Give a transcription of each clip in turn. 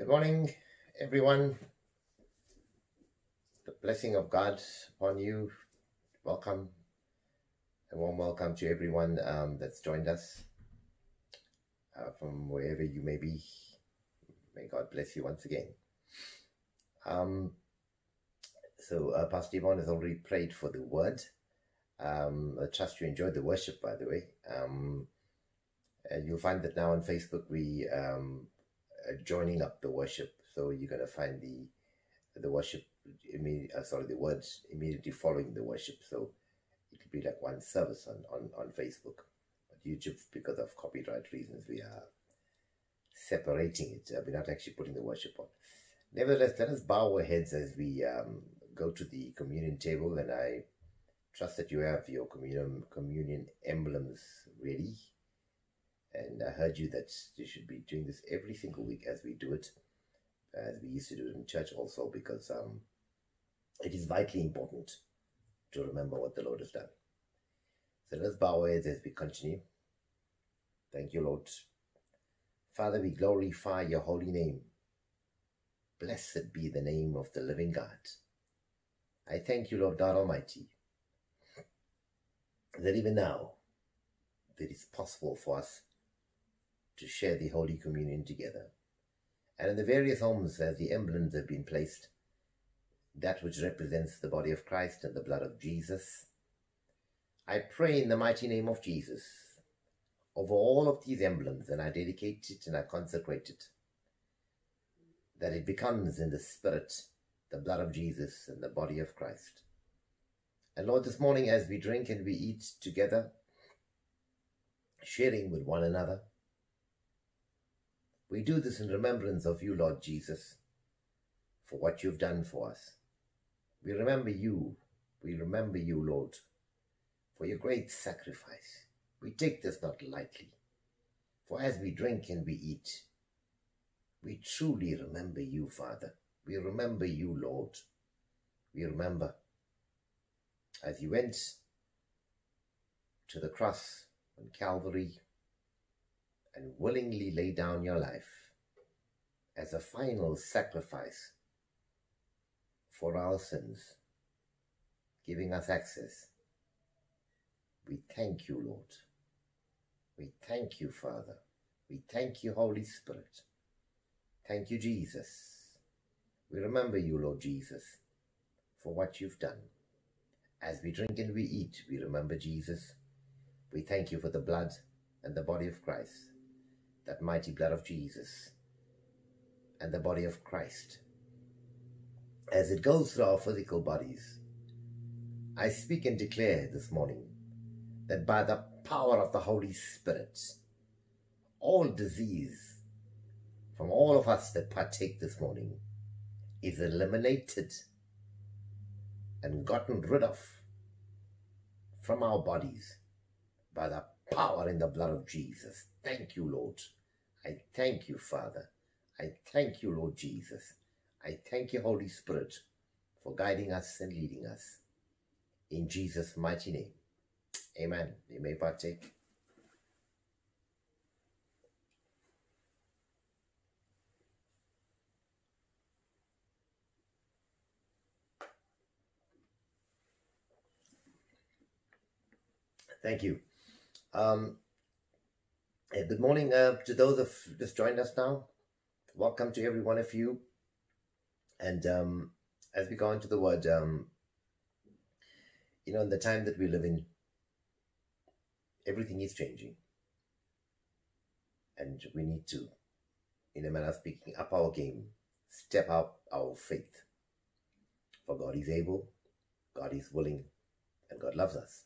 Good morning, everyone. The blessing of God upon you. Welcome. A warm welcome to everyone um, that's joined us uh, from wherever you may be. May God bless you once again. Um, so, uh, Pastor Yvonne has already prayed for the word. Um, I trust you enjoyed the worship, by the way. Um, and you'll find that now on Facebook we um, joining up the worship. So you're going to find the the worship immediately. Uh, sorry, the words immediately following the worship. So it'll be like one service on on on Facebook. But YouTube, because of copyright reasons, we are separating it. Uh, we're not actually putting the worship on. Nevertheless, let us bow our heads as we um, go to the communion table, and I trust that you have your communion communion emblems ready and I heard you that you should be doing this every single week as we do it, as we used to do it in church also, because um, it is vitally important to remember what the Lord has done. So let's bow our heads as we continue. Thank you, Lord. Father, we glorify your holy name. Blessed be the name of the living God. I thank you, Lord God Almighty, that even now it is possible for us to share the Holy Communion together. And in the various homes, as the emblems have been placed, that which represents the body of Christ and the blood of Jesus, I pray in the mighty name of Jesus over all of these emblems, and I dedicate it and I consecrate it, that it becomes in the Spirit the blood of Jesus and the body of Christ. And Lord, this morning as we drink and we eat together, sharing with one another, we do this in remembrance of you, Lord Jesus, for what you've done for us. We remember you. We remember you, Lord, for your great sacrifice. We take this not lightly, for as we drink and we eat, we truly remember you, Father. We remember you, Lord. We remember as you went to the cross on Calvary and willingly lay down your life as a final sacrifice for our sins, giving us access. We thank you, Lord. We thank you, Father. We thank you, Holy Spirit. Thank you, Jesus. We remember you, Lord Jesus, for what you've done. As we drink and we eat, we remember Jesus. We thank you for the blood and the body of Christ that mighty blood of Jesus and the body of Christ. As it goes through our physical bodies, I speak and declare this morning that by the power of the Holy Spirit, all disease from all of us that partake this morning is eliminated and gotten rid of from our bodies by the power in the blood of Jesus. Thank you, Lord. I thank you, Father. I thank you, Lord Jesus. I thank you, Holy Spirit, for guiding us and leading us. In Jesus' mighty name. Amen. You may partake. Thank you. Um, good morning uh, to those of just joined us now. Welcome to every one of you. And um, as we go into the word, um, you know, in the time that we live in, everything is changing. And we need to, in a manner of speaking, up our game, step up our faith. For God is able, God is willing, and God loves us.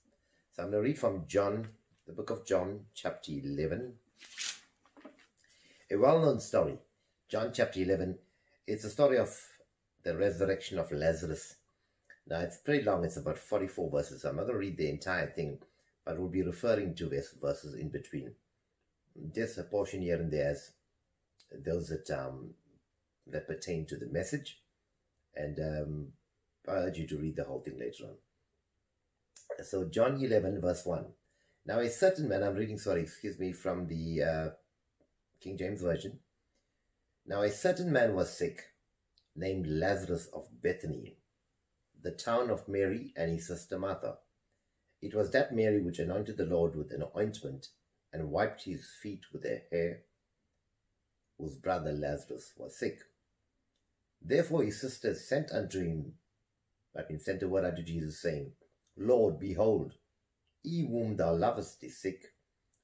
So I'm going to read from John the book of John, chapter 11. A well known story, John chapter 11. It's a story of the resurrection of Lazarus. Now, it's pretty long, it's about 44 verses. I'm not going to read the entire thing, but we'll be referring to this verses in between. Just a portion here and there as those that, um, that pertain to the message. And um, I urge you to read the whole thing later on. So, John 11, verse 1. Now, a certain man, I'm reading, sorry, excuse me, from the uh, King James Version. Now a certain man was sick, named Lazarus of Bethany, the town of Mary and his sister Martha. It was that Mary which anointed the Lord with an ointment and wiped his feet with her hair, whose brother Lazarus was sick. Therefore his sisters sent unto him, that means sent a word unto Jesus, saying, Lord, behold, he whom thou lovest is sick.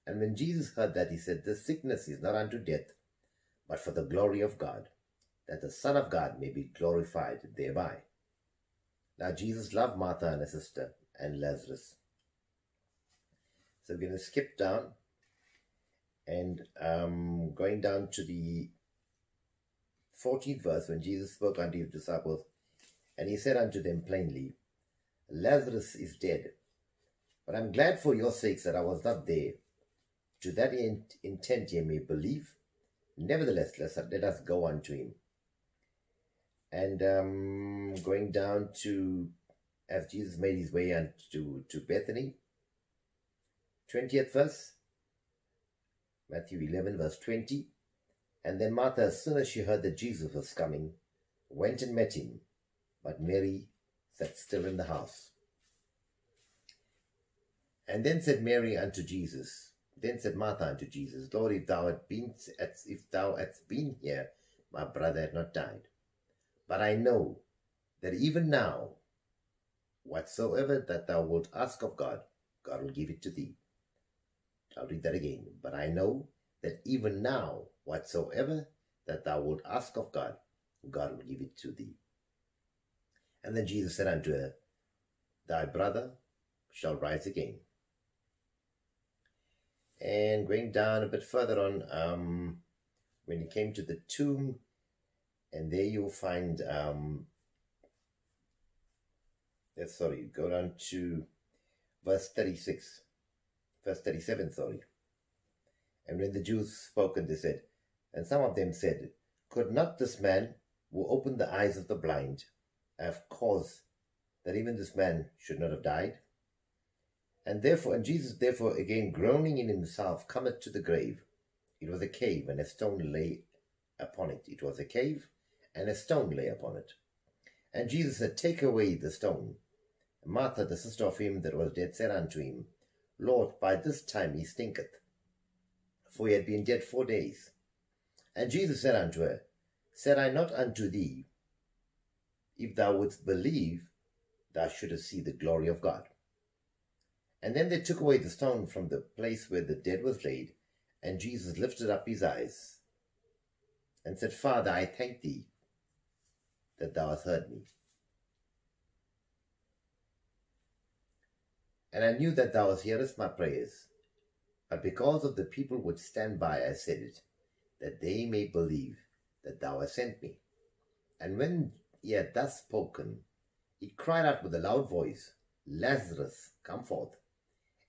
And when Jesus heard that, he said, This sickness is not unto death, but for the glory of God, that the Son of God may be glorified thereby. Now Jesus loved Martha and her sister and Lazarus. So we're going to skip down and um, going down to the 14th verse when Jesus spoke unto his disciples, and he said unto them plainly, Lazarus is dead, but I'm glad for your sakes that I was not there, to that intent ye may believe. Nevertheless, let us go unto him. And um, going down to, as Jesus made his way unto to Bethany, 20th verse, Matthew 11, verse 20. And then Martha, as soon as she heard that Jesus was coming, went and met him, but Mary sat still in the house. And then said Mary unto Jesus, then said Martha unto Jesus, Lord, if thou had been, if thou hadst been here, my brother had not died. But I know that even now, whatsoever that thou wilt ask of God, God will give it to thee. I'll read that again. But I know that even now, whatsoever that thou wilt ask of God, God will give it to thee. And then Jesus said unto her, Thy brother shall rise again. And going down a bit further on, um, when he came to the tomb, and there you'll find, um, yes, sorry, go down to verse 36, verse 37, sorry. And when the Jews spoke, and they said, and some of them said, Could not this man who opened the eyes of the blind have caused that even this man should not have died? And therefore, and Jesus therefore again groaning in himself cometh to the grave. It was a cave, and a stone lay upon it. It was a cave, and a stone lay upon it. And Jesus said, Take away the stone. And Martha, the sister of him that was dead, said unto him, Lord, by this time he stinketh, for he had been dead four days. And Jesus said unto her, Said I not unto thee, if thou wouldst believe, thou shouldst see the glory of God. And then they took away the stone from the place where the dead was laid, and Jesus lifted up his eyes and said, Father, I thank thee that thou hast heard me. And I knew that thou hearest my prayers, but because of the people which stand by, I said it, that they may believe that thou hast sent me. And when he had thus spoken, he cried out with a loud voice, Lazarus, come forth.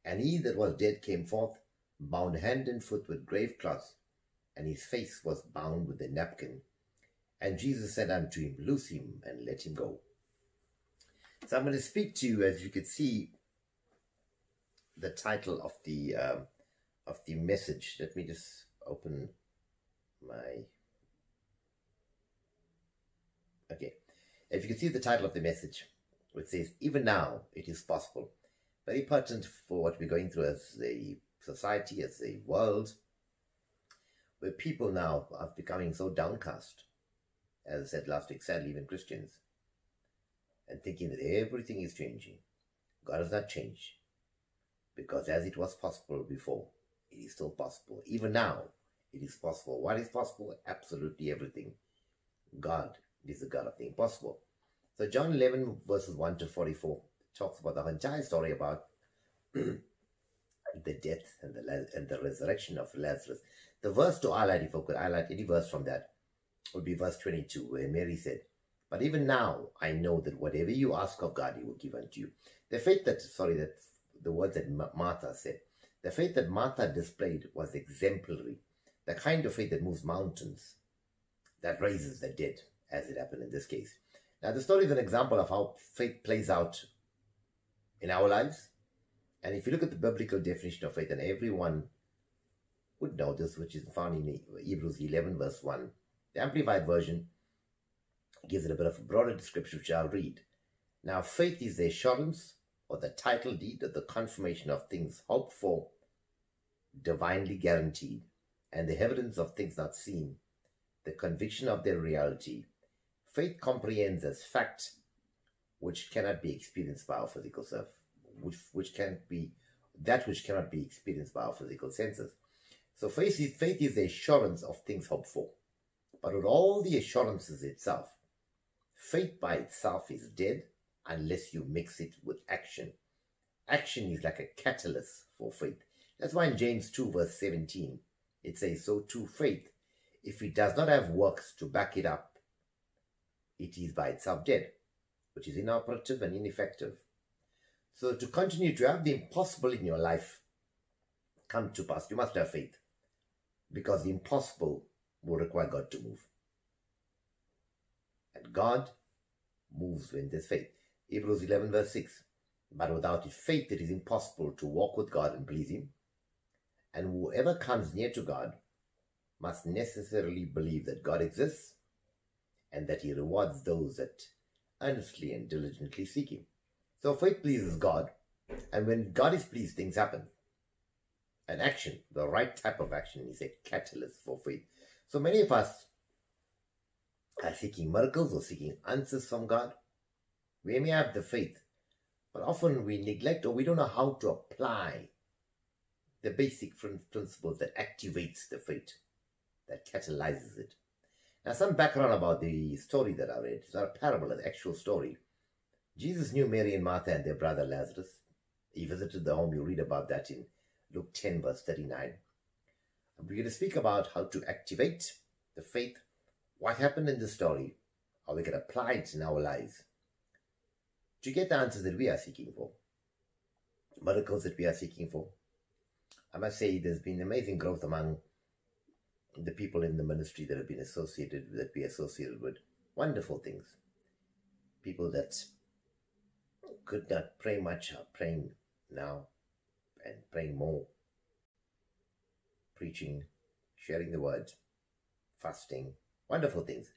And he that was dead came forth, bound hand and foot with grave cloths, and his face was bound with a napkin. And Jesus said unto him, Loose him and let him go. So I'm going to speak to you, as you could see, the title of the um, of the message. Let me just open my. Okay, if you can see the title of the message, which says, "Even now it is possible." Very pertinent for what we're going through as a society, as a world, where people now are becoming so downcast, as I said last week, sadly, even Christians, and thinking that everything is changing. God has not changed, because as it was possible before, it is still possible. Even now, it is possible. What is possible? Absolutely everything. God is the God of the impossible. So John 11 verses 1 to 44 talks about the entire story about the death and the and the resurrection of Lazarus. The verse to highlight, if I could highlight any verse from that, would be verse 22, where Mary said, But even now I know that whatever you ask of God, he will give unto you. The faith that, sorry, that the words that Martha said, the faith that Martha displayed was exemplary. The kind of faith that moves mountains, that raises the dead, as it happened in this case. Now, the story is an example of how faith plays out in our lives. And if you look at the biblical definition of faith, and everyone would know this, which is found in Hebrews 11, verse 1, The Amplified Version gives it a bit of a broader description, which I'll read. Now, faith is the assurance or the title deed of the confirmation of things hoped for, divinely guaranteed, and the evidence of things not seen, the conviction of their reality. Faith comprehends as fact which cannot be experienced by our physical self, which, which can be that which cannot be experienced by our physical senses. So faith is, faith is the assurance of things hoped for. But with all the assurances itself, faith by itself is dead unless you mix it with action. Action is like a catalyst for faith. That's why in James 2, verse 17, it says, So too faith, if it does not have works to back it up, it is by itself dead, which is inoperative and ineffective. So to continue to have the impossible in your life come to pass, you must have faith. Because the impossible will require God to move. And God moves when there's faith. Hebrews 11, verse 6. But without faith, it is impossible to walk with God and please Him. And whoever comes near to God must necessarily believe that God exists and that He rewards those that earnestly and diligently seek Him. So faith pleases God, and when God is pleased, things happen. An action, the right type of action, is a catalyst for faith. So many of us are seeking miracles or seeking answers from God. We may have the faith, but often we neglect or we don't know how to apply the basic principles that activates the faith, that catalyzes it. Now, some background about the story that I read. It's not a parable, an actual story. Jesus knew Mary and Martha and their brother Lazarus. He visited the home. You read about that in Luke 10, verse 39. And we're going to speak about how to activate the faith, what happened in the story, how we can apply it in our lives to get the answers that we are seeking for, miracles that we are seeking for. I must say, there's been amazing growth among the people in the ministry that have been associated, that we associated with. Wonderful things. People that could not pray much are praying now and praying more. Preaching, sharing the word, fasting, wonderful things.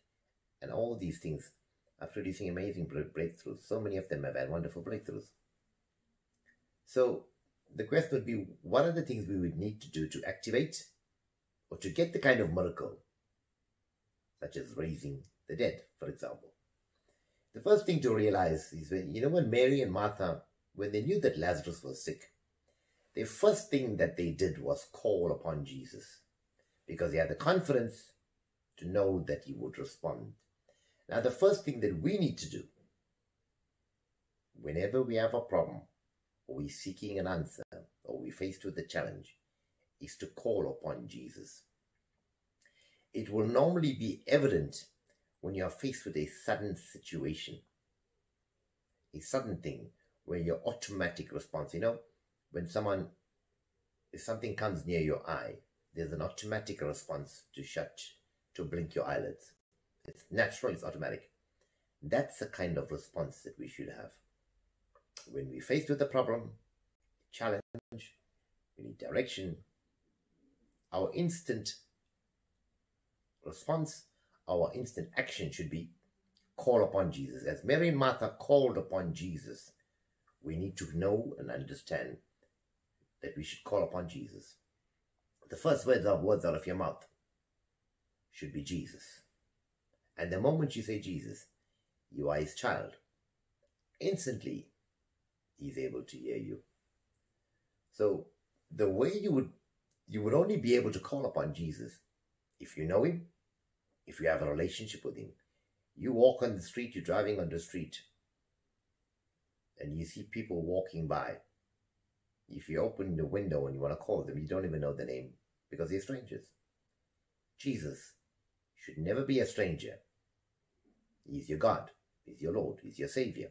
And all these things are producing amazing breakthroughs. So many of them have had wonderful breakthroughs. So the question would be what are the things we would need to do to activate or to get the kind of miracle, such as raising the dead, for example? The first thing to realize is when, you know, when Mary and Martha, when they knew that Lazarus was sick, the first thing that they did was call upon Jesus because they had the confidence to know that he would respond. Now, the first thing that we need to do whenever we have a problem, or we're seeking an answer, or we're faced with a challenge, is to call upon Jesus. It will normally be evident when you are faced with a sudden situation, a sudden thing where your automatic response, you know, when someone, if something comes near your eye, there's an automatic response to shut, to blink your eyelids. It's natural, it's automatic. That's the kind of response that we should have. When we're faced with a problem, challenge, we need direction, our instant response, our instant action should be call upon Jesus. As Mary and Martha called upon Jesus, we need to know and understand that we should call upon Jesus. The first words of words out of your mouth should be Jesus. And the moment you say Jesus, you are his child. Instantly, he's able to hear you. So the way you would you would only be able to call upon Jesus if you know him, if you have a relationship with him. You walk on the street, you're driving on the street, and you see people walking by. If you open the window and you want to call them, you don't even know the name because they're strangers. Jesus should never be a stranger. He's your God, He's your Lord, He's your Savior.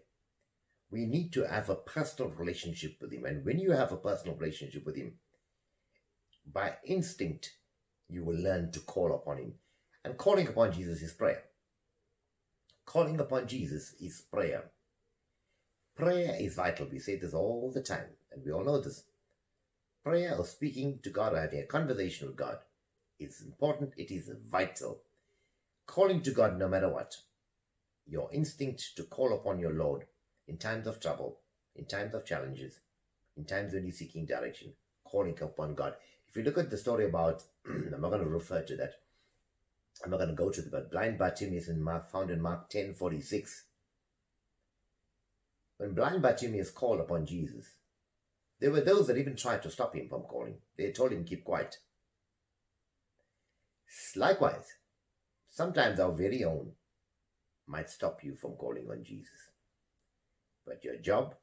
We need to have a personal relationship with Him. And when you have a personal relationship with Him, by instinct, you will learn to call upon Him. And calling upon Jesus is prayer. Calling upon Jesus is prayer. Prayer is vital. We say this all the time, and we all know this. Prayer or speaking to God or having a conversation with God is important, it is vital. calling to God no matter what. Your instinct to call upon your Lord in times of trouble, in times of challenges, in times when you're seeking direction, calling upon God. If you look at the story about, I'm not going to refer to that. I'm not going to go to the but blind Bartimaeus in Mark, found in Mark 10 46. When blind Bartimaeus called upon Jesus, there were those that even tried to stop him from calling. They told him, keep quiet. Likewise, sometimes our very own might stop you from calling on Jesus. But your job,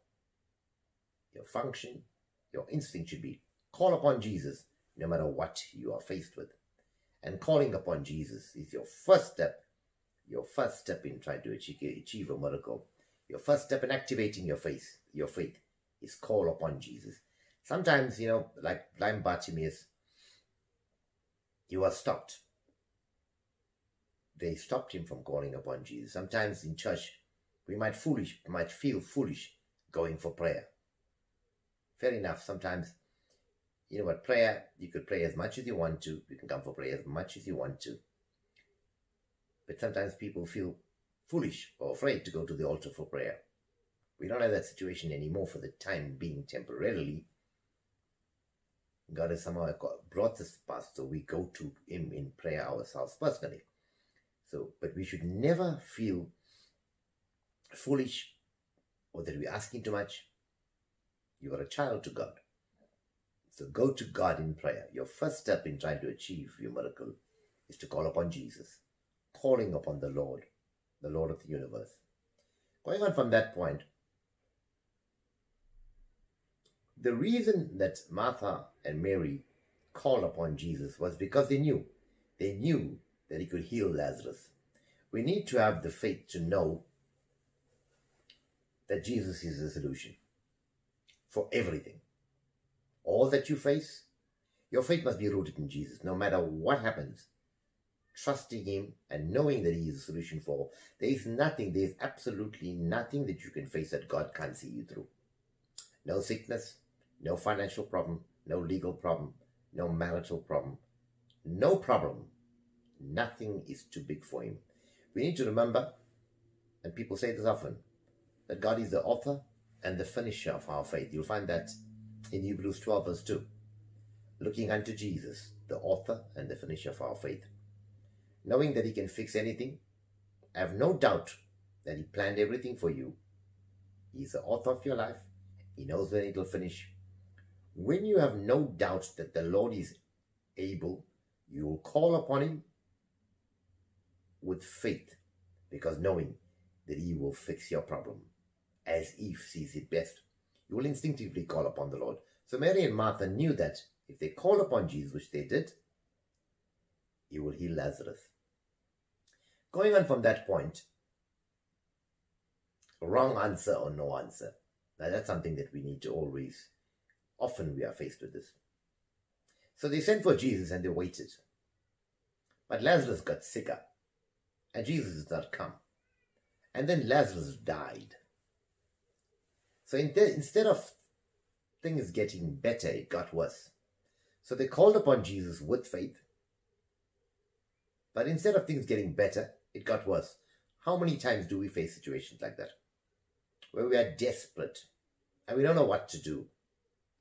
your function, your instinct should be call upon Jesus no matter what you are faced with. And calling upon Jesus is your first step, your first step in trying to achieve, achieve a miracle. Your first step in activating your faith, your faith is call upon Jesus. Sometimes, you know, like blind Bartimaeus, you are stopped. They stopped him from calling upon Jesus. Sometimes in church, we might foolish, might feel foolish going for prayer. Fair enough. Sometimes, you know what, prayer, you could pray as much as you want to. You can come for prayer as much as you want to. But sometimes people feel foolish or afraid to go to the altar for prayer. We don't have that situation anymore for the time being temporarily. God has somehow brought this past, so we go to Him in prayer ourselves personally. So, but we should never feel foolish or that we're asking too much. You are a child to God. So go to God in prayer. Your first step in trying to achieve your miracle is to call upon Jesus, calling upon the Lord, the Lord of the universe. Going on from that point, the reason that Martha and Mary called upon Jesus was because they knew, they knew that he could heal Lazarus. We need to have the faith to know that Jesus is the solution for everything. All that you face, your faith must be rooted in Jesus, no matter what happens. Trusting Him and knowing that He is the solution for all. There is nothing, there is absolutely nothing that you can face that God can't see you through. No sickness, no financial problem, no legal problem, no marital problem, no problem. Nothing is too big for Him. We need to remember, and people say this often, that God is the author and the finisher of our faith. You'll find that in Hebrews 12, verse 2. Looking unto Jesus, the author and the finisher of our faith. Knowing that He can fix anything, I have no doubt that He planned everything for you. He's the author of your life. He knows when it will finish. When you have no doubt that the Lord is able, you will call upon Him with faith because knowing that He will fix your problem as Eve sees it best. You will instinctively call upon the Lord. So Mary and Martha knew that if they call upon Jesus, which they did, he will heal Lazarus. Going on from that point, wrong answer or no answer. Now that's something that we need to always, often we are faced with this. So they sent for Jesus and they waited. But Lazarus got sicker and Jesus did not come. And then Lazarus died. So instead of things getting better, it got worse. So they called upon Jesus with faith. But instead of things getting better, it got worse. How many times do we face situations like that? Where we are desperate and we don't know what to do.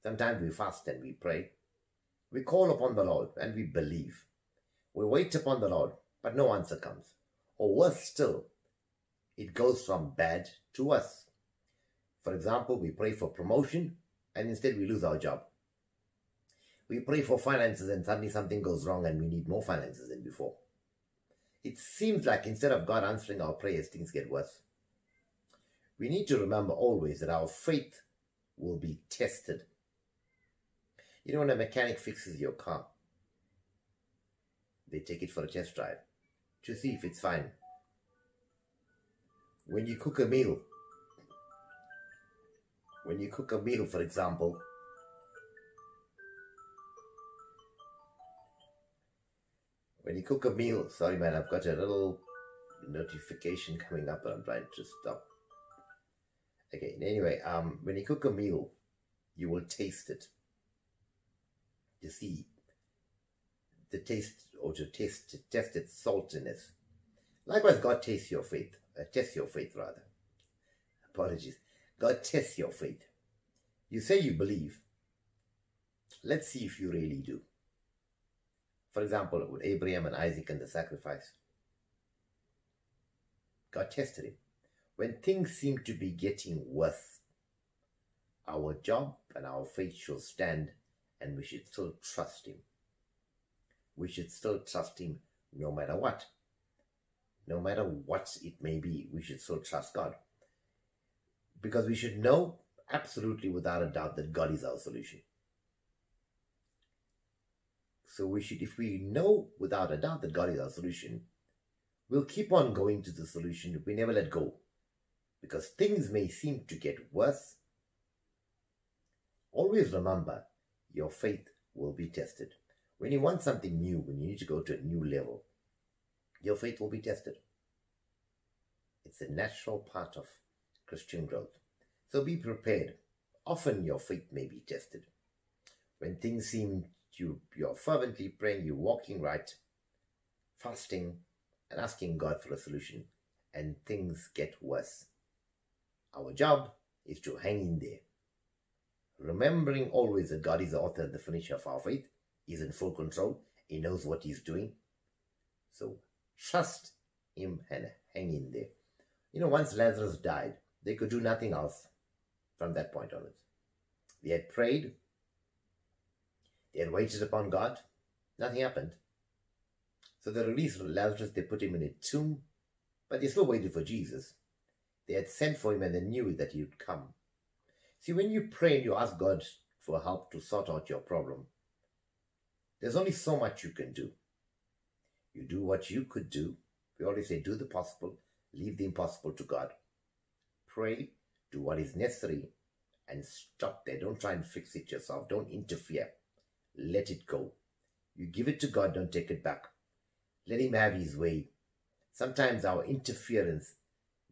Sometimes we fast and we pray. We call upon the Lord and we believe. We wait upon the Lord, but no answer comes. Or worse still, it goes from bad to worse. For example, we pray for promotion and instead we lose our job. We pray for finances and suddenly something goes wrong and we need more finances than before. It seems like instead of God answering our prayers, things get worse. We need to remember always that our faith will be tested. You know, when a mechanic fixes your car, they take it for a test drive to see if it's fine. When you cook a meal, when you cook a meal, for example, when you cook a meal, sorry man, I've got a little notification coming up, but I'm trying to stop. Okay, anyway, um, when you cook a meal, you will taste it to see the taste or to taste to test its saltiness. Likewise, God tests your faith. Uh, tests your faith, rather. Apologies. God tests your faith. You say you believe. Let's see if you really do. For example, with Abraham and Isaac and the sacrifice. God tested him. When things seem to be getting worse, our job and our faith shall stand and we should still trust him. We should still trust him no matter what. No matter what it may be, we should still trust God. Because we should know absolutely without a doubt that God is our solution. So we should, if we know without a doubt that God is our solution, we'll keep on going to the solution. We never let go. Because things may seem to get worse. Always remember your faith will be tested. When you want something new, when you need to go to a new level, your faith will be tested. It's a natural part of Christian growth. So be prepared. Often your faith may be tested. When things seem you you're fervently praying, you're walking right, fasting, and asking God for a solution, and things get worse. Our job is to hang in there, remembering always that God is the author and the finisher of our faith. He's in full control. He knows what he's doing. So trust him and hang in there. You know, once Lazarus died, they could do nothing else from that point onwards. They had prayed, they had waited upon God, nothing happened. So they released Lazarus, they put him in a tomb, but they still waited for Jesus. They had sent for him and they knew that he would come. See, when you pray and you ask God for help to sort out your problem, there's only so much you can do. You do what you could do. We always say, do the possible, leave the impossible to God. Pray, do what is necessary, and stop there. Don't try and fix it yourself. Don't interfere. Let it go. You give it to God, don't take it back. Let Him have His way. Sometimes our interference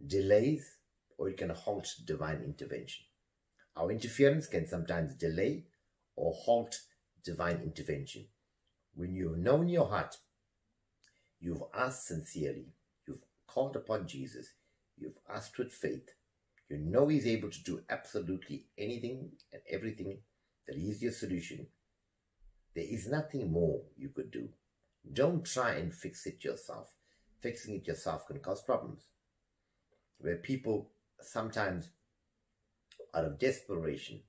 delays or it can halt divine intervention. Our interference can sometimes delay or halt divine intervention. When you've known your heart, you've asked sincerely, you've called upon Jesus, you've asked with faith, you know He's able to do absolutely anything and everything that is your solution. There is nothing more you could do. Don't try and fix it yourself. Fixing it yourself can cause problems. Where people sometimes, out of desperation,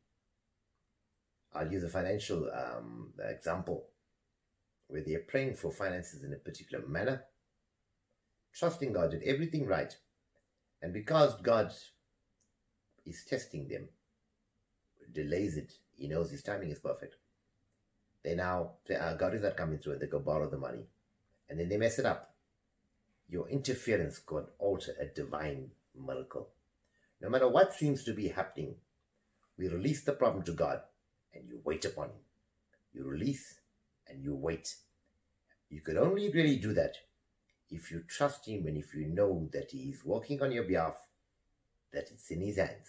I'll use a financial um, example where they're praying for finances in a particular manner, trusting God did everything right. And because God is testing them, delays it, He knows His timing is perfect. They now ah, God is not coming through, and they go borrow the money. And then they mess it up. Your interference could alter a divine miracle. No matter what seems to be happening, we release the problem to God and you wait upon Him. You release and you wait. You could only really do that if you trust Him and if you know that He is working on your behalf, that it's in His hands.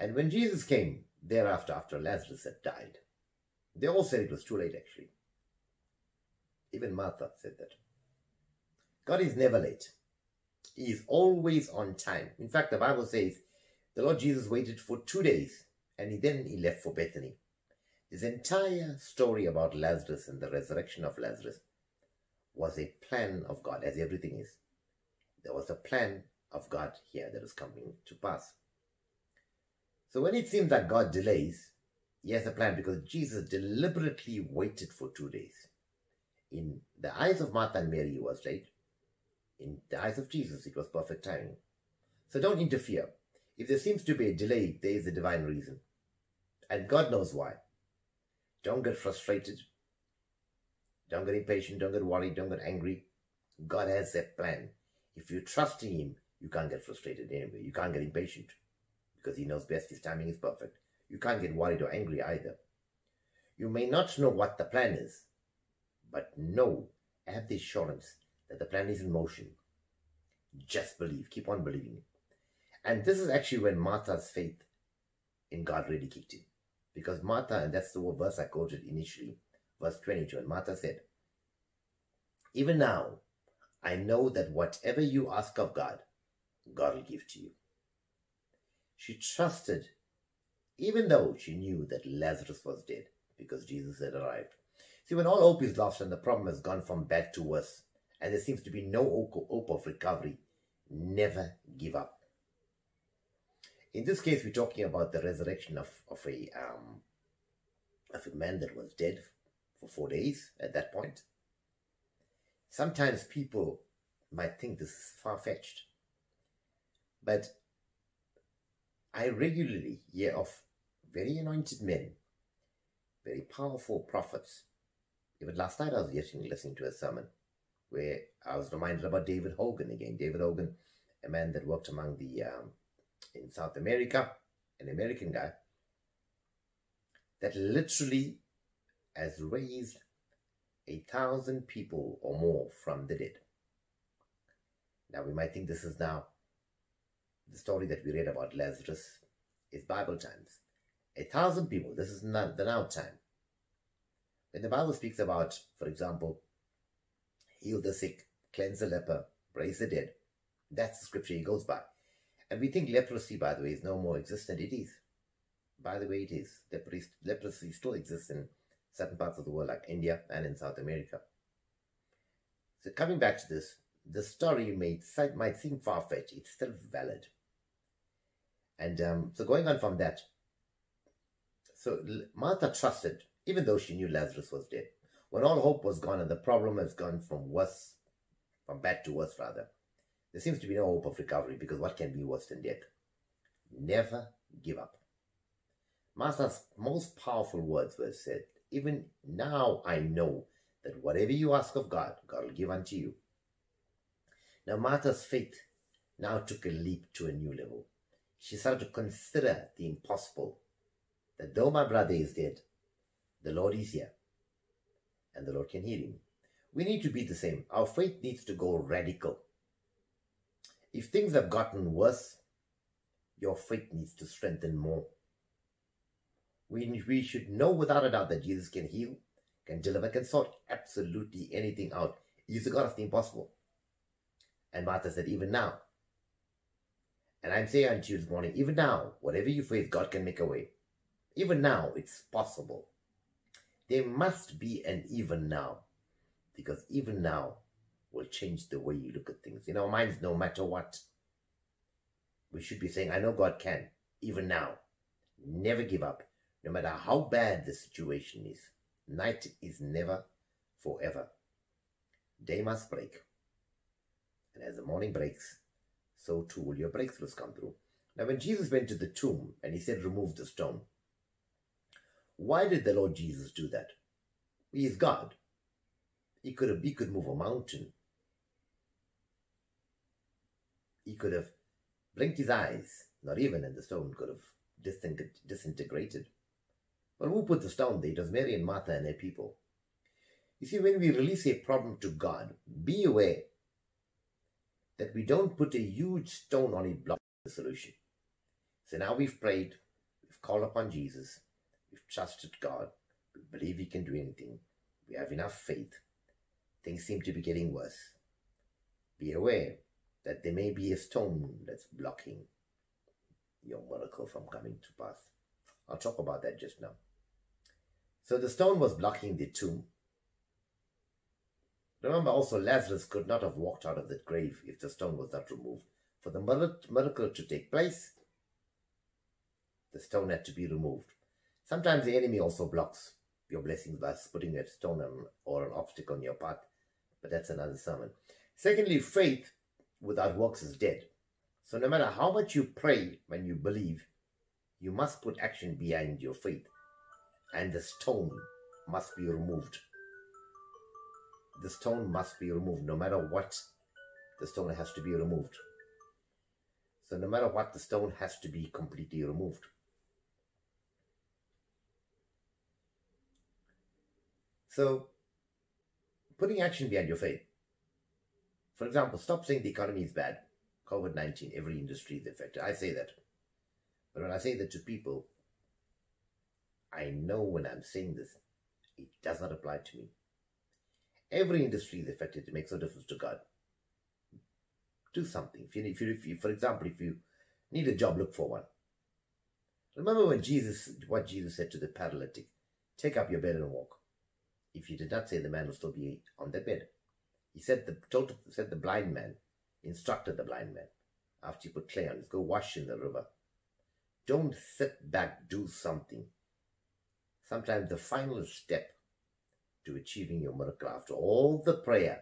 And when Jesus came thereafter, after Lazarus had died, they all said it was too late, actually. Even Martha said that. God is never late. He is always on time. In fact, the Bible says the Lord Jesus waited for two days and he, then he left for Bethany. This entire story about Lazarus and the resurrection of Lazarus was a plan of God, as everything is. There was a plan of God here that is coming to pass. So when it seems that God delays, he has a plan because Jesus deliberately waited for two days. In the eyes of Martha and Mary, he was late. In the eyes of Jesus, it was perfect timing. So don't interfere. If there seems to be a delay, there is a divine reason. And God knows why. Don't get frustrated. Don't get impatient. Don't get worried. Don't get angry. God has a plan. If you trust in Him, you can't get frustrated anyway. You can't get impatient because He knows best. His timing is perfect. You can't get worried or angry either. You may not know what the plan is, but know, have the assurance that the plan is in motion. Just believe. Keep on believing. And this is actually when Martha's faith in God really kicked in. Because Martha, and that's the verse I quoted initially, verse 22, and Martha said, Even now, I know that whatever you ask of God, God will give to you. She trusted, even though she knew that Lazarus was dead, because Jesus had arrived. See, when all hope is lost and the problem has gone from bad to worse, and there seems to be no hope of recovery, never give up. In this case, we're talking about the resurrection of, of a um, of a man that was dead for four days at that point. Sometimes people might think this is far fetched, but I regularly hear of very anointed men, very powerful prophets. Even last night I was listening, listening to a sermon where I was reminded about David Hogan again. David Hogan, a man that worked among the um, in South America, an American guy that literally has raised a thousand people or more from the dead. Now we might think this is now the story that we read about Lazarus is Bible times. A thousand people, this is not the now time. When the Bible speaks about, for example, heal the sick, cleanse the leper, raise the dead, that's the scripture he goes by. And we think leprosy, by the way, is no more existent. It is. By the way, it is. Leprosy, still exists in certain parts of the world, like India and in South America. So coming back to this, the story may, might seem far-fetched. It's still valid. And um, so going on from that, so Martha trusted, even though she knew Lazarus was dead. When all hope was gone and the problem has gone from worse, from bad to worse rather, there seems to be no hope of recovery because what can be worse than death? Never give up. Martha's most powerful words were said, Even now I know that whatever you ask of God, God will give unto you. Now Martha's faith now took a leap to a new level. She started to consider the impossible, that though my brother is dead, the Lord is here, and the Lord can heal him. We need to be the same. Our faith needs to go radical. If things have gotten worse, your faith needs to strengthen more. We, we should know without a doubt that Jesus can heal, can deliver, can sort absolutely anything out. He's the God of the impossible. And Martha said, even now. And I'm saying you this morning, even now, whatever you face, God can make a way. Even now, it's possible. There must be an even now. Because even now will change the way you look at things. In our minds, no matter what, we should be saying, I know God can, even now. Never give up, no matter how bad the situation is. Night is never forever. Day must break. And as the morning breaks, so too will your breakthroughs come through. Now, when Jesus went to the tomb and he said, Remove the stone, why did the Lord Jesus do that? He is God. He could have he could move a mountain. He could have blinked his eyes, not even, and the stone could have disintegrated. But who put the stone there? It was Mary and Martha and their people. You see, when we release a problem to God, be aware that we don't put a huge stone on it blocking the solution. So now we've prayed, we've called upon Jesus, we've trusted God, we believe He can do anything, we have enough faith. Things seem to be getting worse. Be aware that there may be a stone that's blocking your miracle from coming to pass. I'll talk about that just now. So the stone was blocking the tomb. Remember also, Lazarus could not have walked out of that grave if the stone was not removed. For the miracle to take place, the stone had to be removed. Sometimes the enemy also blocks your blessings by putting a stone or an obstacle in your path, but that's another sermon. Secondly, faith without works is dead. So no matter how much you pray when you believe, you must put action behind your faith, and the stone must be removed the stone must be removed no matter what the stone has to be removed. So no matter what the stone has to be completely removed. So putting action behind your faith. For example stop saying the economy is bad. Covid-19 every industry is affected. I say that. But when i say that to people i know when i'm saying this it does not apply to me Every industry is affected. It makes no difference to God. Do something. If you, if you, if you, for example, if you need a job, look for one. Remember when Jesus, what Jesus said to the paralytic, take up your bed and walk. If you did not say the man will still be on the bed. He said the told, said the blind man, instructed the blind man, after he put clay on, his, go wash in the river. Don't sit back, do something. Sometimes the final step to achieving your miracle after all the prayer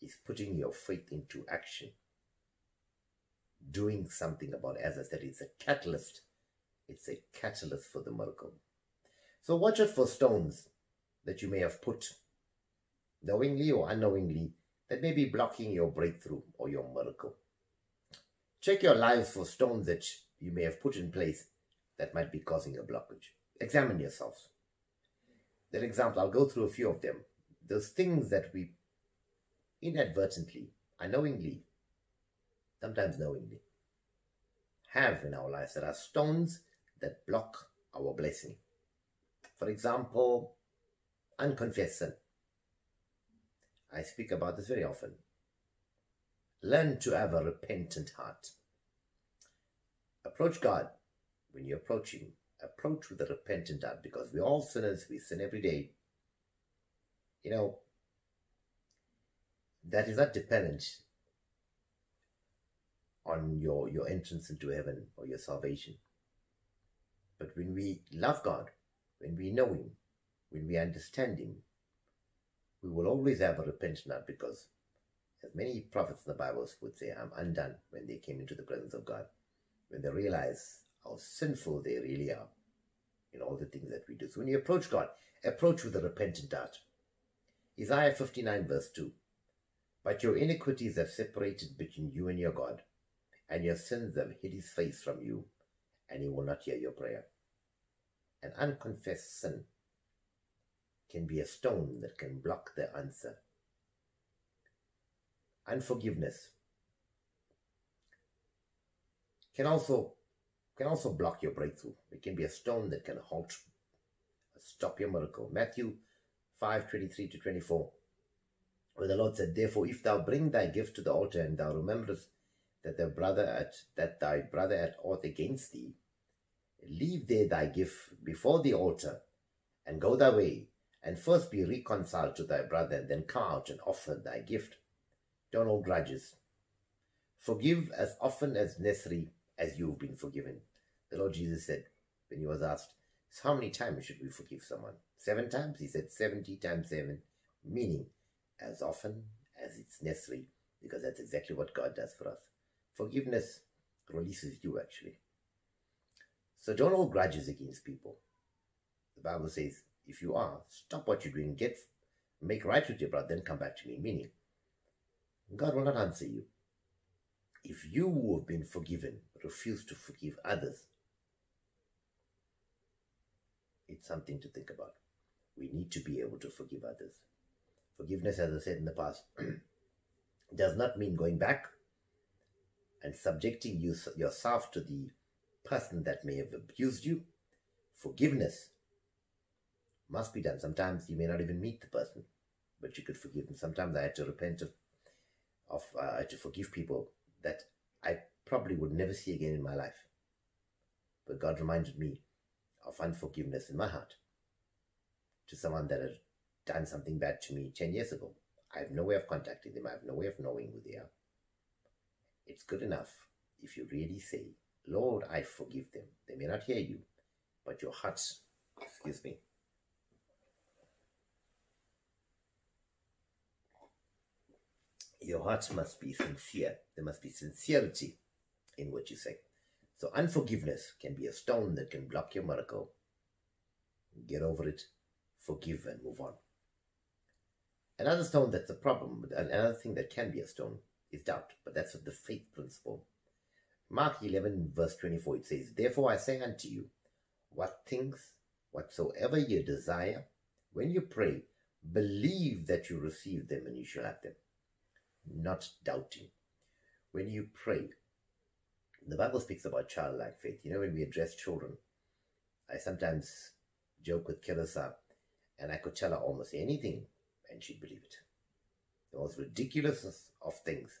is putting your faith into action. Doing something about it. As I said, it's a catalyst. It's a catalyst for the miracle. So watch out for stones that you may have put knowingly or unknowingly that may be blocking your breakthrough or your miracle. Check your lives for stones that you may have put in place that might be causing a blockage. Examine yourselves. That example, I'll go through a few of them. Those things that we inadvertently, unknowingly, sometimes knowingly, have in our lives that are stones that block our blessing. For example, unconfessed sin. I speak about this very often. Learn to have a repentant heart. Approach God when you approach Him. Approach with a repentant heart because we're all sinners. We sin every day. You know, that is not dependent on your, your entrance into heaven or your salvation. But when we love God, when we know Him, when we understand Him, we will always have a repentant heart because, as many prophets in the Bible would say, I'm undone when they came into the presence of God, when they realize how sinful they really are in all the things that we do. So when you approach God, approach with a repentant heart. Isaiah 59, verse 2 But your iniquities have separated between you and your God, and your sins have hid his face from you, and he will not hear your prayer. An unconfessed sin can be a stone that can block the answer. Unforgiveness can also can also block your breakthrough. It can be a stone that can halt, stop your miracle. Matthew 5 23 to 24. Where the Lord said, Therefore, if thou bring thy gift to the altar, and thou rememberest that thy brother at that thy brother had aught against thee, leave there thy gift before the altar, and go thy way, and first be reconciled to thy brother, and then come out and offer thy gift. Don't hold grudges. Forgive as often as necessary as you've been forgiven. The Lord Jesus said, when he was asked, How many times should we forgive someone? Seven times? He said, 70 times seven, meaning as often as it's necessary, because that's exactly what God does for us. Forgiveness releases you, actually. So don't hold grudges against people. The Bible says, if you are, stop what you're doing, get make right with your brother, then come back to me. Meaning, God will not answer you. If you who have been forgiven refuse to forgive others, it's something to think about. We need to be able to forgive others. Forgiveness, as I said in the past, does not mean going back and subjecting you, yourself to the person that may have abused you. Forgiveness must be done. Sometimes you may not even meet the person, but you could forgive them. Sometimes I had to repent of, of uh, I had to forgive people that I probably would never see again in my life. But God reminded me of unforgiveness in my heart to someone that had done something bad to me 10 years ago. I have no way of contacting them. I have no way of knowing who they are. It's good enough if you really say, Lord, I forgive them. They may not hear you, but your hearts, excuse me, your hearts must be sincere. There must be sincerity in what you say. So unforgiveness can be a stone that can block your miracle. Get over it, forgive and move on. Another stone that's a problem, another thing that can be a stone is doubt, but that's the faith principle. Mark 11 verse 24 it says, Therefore I say unto you, what things whatsoever you desire, when you pray, believe that you receive them and you shall have them not doubting. When you pray, the Bible speaks about childlike faith. You know, when we address children, I sometimes joke with Kirasa, uh, and I could tell her almost anything, and she'd believe it. The most ridiculous of things.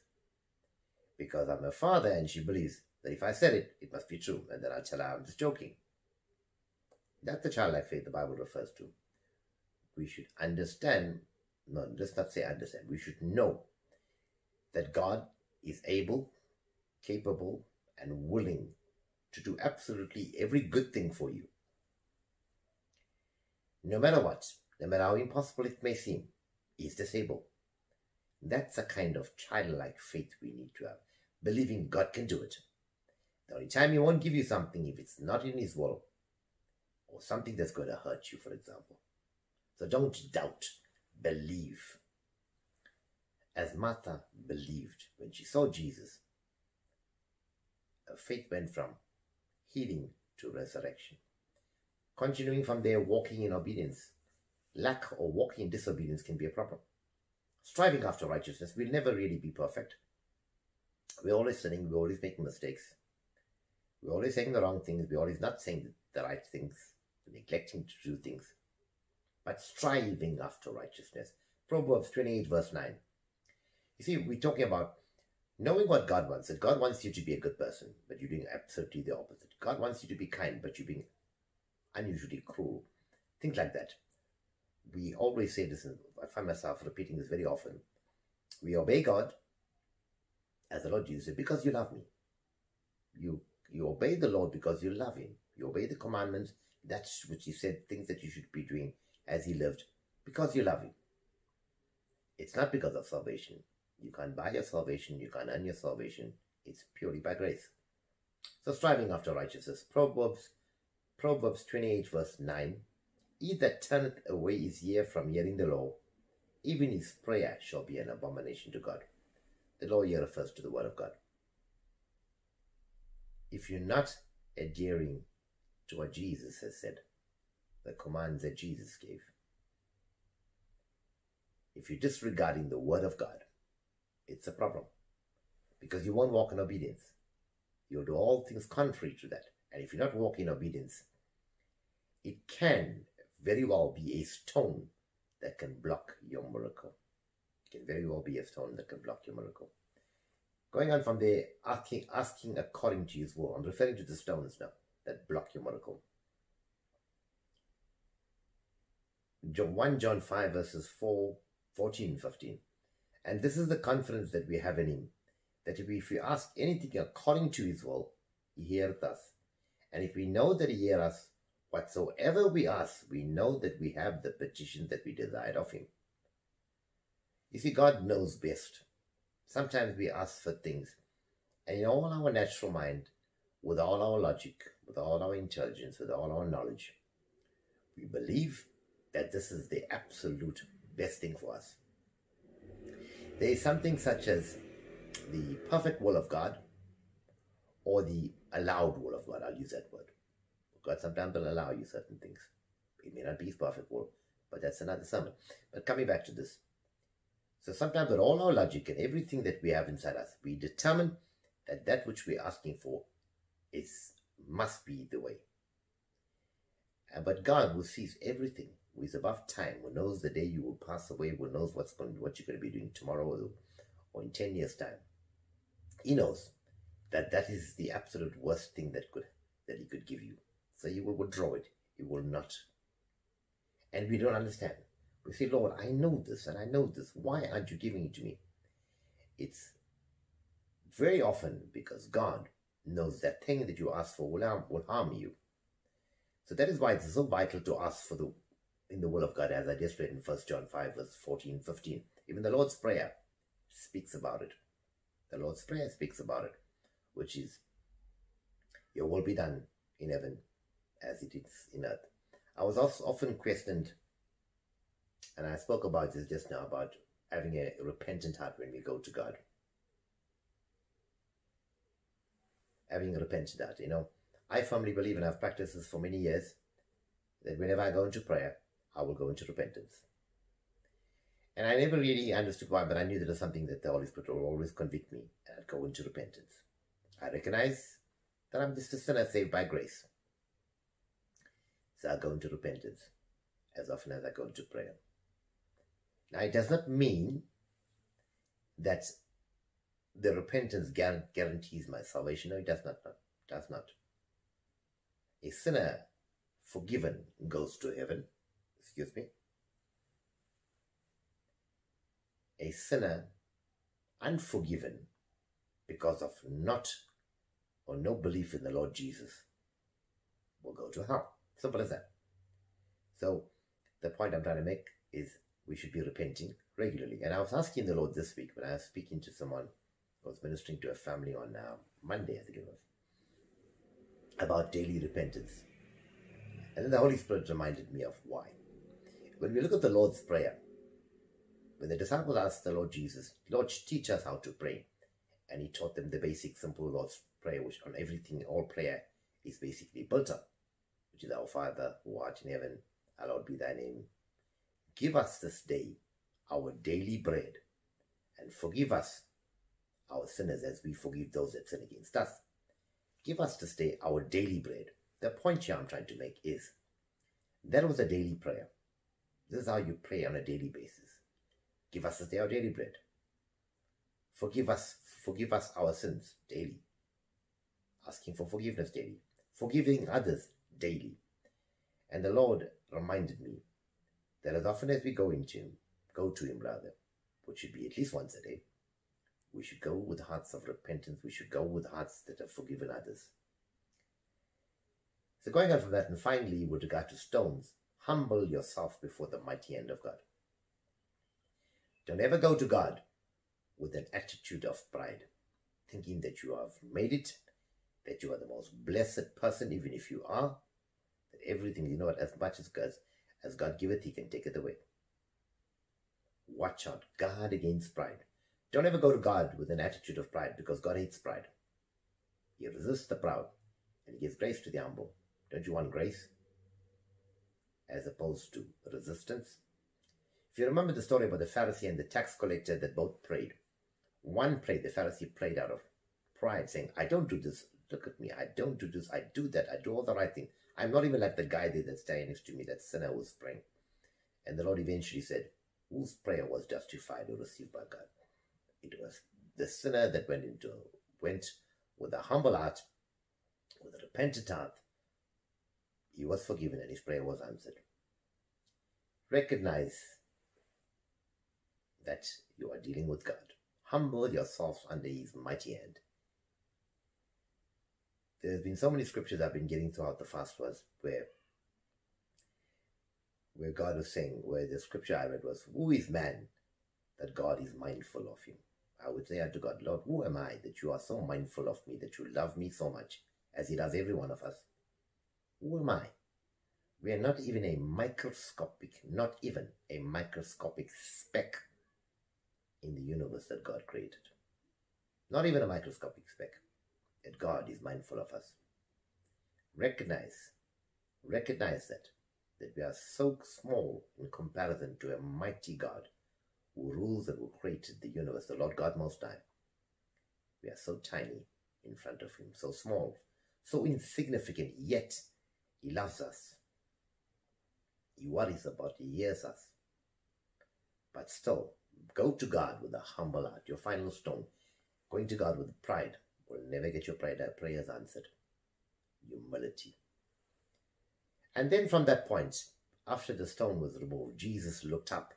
because I'm her father and she believes that if I said it, it must be true. And then I'll tell her I'm just joking. That's the childlike faith the Bible refers to. We should understand, no, let's not say understand, we should know that God is able, capable, and willing to do absolutely every good thing for you. No matter what, no matter how impossible it may seem, He's able. That's a kind of childlike faith we need to have, believing God can do it. The only time He won't give you something if it's not in His will, or something that's going to hurt you, for example. So don't doubt, believe. As Martha believed when she saw Jesus, faith went from healing to resurrection. Continuing from there, walking in obedience. Lack or walking in disobedience can be a problem. Striving after righteousness will never really be perfect. We're always sinning, we're always making mistakes. We're always saying the wrong things, we're always not saying the right things, neglecting to do things, but striving after righteousness. Proverbs 28, verse 9. You see, we're talking about knowing what God wants. That God wants you to be a good person, but you're doing absolutely the opposite. God wants you to be kind, but you're being unusually cruel. Things like that. We always say this, and I find myself repeating this very often. We obey God, as the Lord Jesus said, because you love me. You you obey the Lord because you love him. You obey the commandments, that's what he said, things that you should be doing as he lived, because you love him. It's not because of salvation. You can't buy your salvation, you can't earn your salvation. It's purely by grace. So striving after righteousness. Proverbs Proverbs 28 verse 9. He that turneth away his ear from hearing the law, even his prayer shall be an abomination to God. The law here refers to the word of God. If you're not adhering to what Jesus has said, the commands that Jesus gave, if you're disregarding the word of God, it's a problem because you won't walk in obedience. You'll do all things contrary to that. And if you're not walking in obedience, it can very well be a stone that can block your miracle. It can very well be a stone that can block your miracle. Going on from there, asking, asking according to his will. I'm referring to the stones now that block your miracle. John 1 John 5 verses 4, 14, 15. And this is the confidence that we have in him, that if we, ask anything according to his will, he heareth us. And if we know that he heareth us, whatsoever we ask, we know that we have the petition that we desired of him. You see, God knows best. Sometimes we ask for things, and in all our natural mind, with all our logic, with all our intelligence, with all our knowledge, we believe that this is the absolute best thing for us. There is something such as the perfect will of God or the allowed will of God. I'll use that word. God sometimes will allow you certain things. It may not be his perfect will, but that's another sermon. But coming back to this. So sometimes with all our logic and everything that we have inside us, we determine that that which we're asking for is must be the way. But God who sees everything who is above time, who knows the day you will pass away, who knows what's going, what you're going to be doing tomorrow or, in 10 years' time. He knows that that is the absolute worst thing that could that he could give you. So you will withdraw it. You will not. And we don't understand. We say, Lord, I know this and I know this. Why aren't you giving it to me? It's very often because God knows that thing that you ask for will harm, will harm you. So that is why it's so vital to ask for the in the will of God, as I just read in 1 John 5, verse 14, 15. Even the Lord's Prayer speaks about it. The Lord's Prayer speaks about it, which is, Your will be done in heaven as it is in earth. I was also often questioned, and I spoke about this just now, about having a repentant heart when we go to God. Having a repentant heart, you know. I firmly believe, and I've practiced this for many years, that whenever I go into prayer, I will go into repentance. And I never really understood why, but I knew that was something that the Holy Spirit will always convict me, and I'd go into repentance. I recognize that I'm just a sinner saved by grace. So I go into repentance as often as I go into prayer. Now, it does not mean that the repentance guarantees my salvation. No, it does not. No, does not. A sinner forgiven goes to heaven. Excuse me. A sinner unforgiven because of not or no belief in the Lord Jesus will go to hell. Simple as that. So, the point I'm trying to make is we should be repenting regularly. And I was asking the Lord this week when I was speaking to someone, I was ministering to a family on uh, Monday, I think it was, about daily repentance. And then the Holy Spirit reminded me of why. When we look at the Lord's Prayer, when the disciples asked the Lord Jesus, Lord, teach us how to pray. And he taught them the basic, simple Lord's Prayer, which on everything, all prayer is basically built up, which is Our Father who art in heaven, hallowed be thy name. Give us this day our daily bread, and forgive us our sinners as we forgive those that sin against us. Give us this day our daily bread. The point here I'm trying to make is that was a daily prayer. This is how you pray on a daily basis. Give us this day our daily bread. Forgive us, forgive us our sins daily. Asking for forgiveness daily. Forgiving others daily. And the Lord reminded me that as often as we go into Him, go to Him rather, which should be at least once a day, we should go with hearts of repentance. We should go with hearts that have forgiven others. So going on from that, and finally, with regard to stones, humble yourself before the mighty hand of God. Don't ever go to God with an attitude of pride, thinking that you have made it, that you are the most blessed person, even if you are, that everything, you know what, as much as God, as God giveth, he can take it away. Watch out. Guard against pride. Don't ever go to God with an attitude of pride because God hates pride. He resists the proud and he gives grace to the humble. Don't you want grace? As opposed to resistance. If you remember the story about the Pharisee and the tax collector that both prayed, one prayed, the Pharisee prayed out of pride, saying, I don't do this. Look at me. I don't do this. I do that. I do all the right thing. I'm not even like the guy there that's standing next to me, that sinner was praying. And the Lord eventually said, whose prayer was justified or received by God? It was the sinner that went into went with a humble heart, with a repentant heart. He was forgiven and his prayer was answered. Recognize that you are dealing with God. Humble yourself under his mighty hand. There's been so many scriptures I've been getting throughout the fast was where where God was saying, where the scripture I read was, Who is man that God is mindful of him? I would say unto God, Lord, who am I that you are so mindful of me, that you love me so much, as He does every one of us? Who am I? We are not even a microscopic, not even a microscopic speck in the universe that God created. Not even a microscopic speck that God is mindful of us. Recognize, recognize that that we are so small in comparison to a mighty God who rules and who created the universe, the Lord God Most High. We are so tiny in front of Him, so small, so insignificant, yet He loves us. He worries about, He hears us. But still, go to God with a humble heart, your final stone. Going to God with pride will never get your prayers answered. Humility. And then from that point, after the stone was removed, Jesus looked up,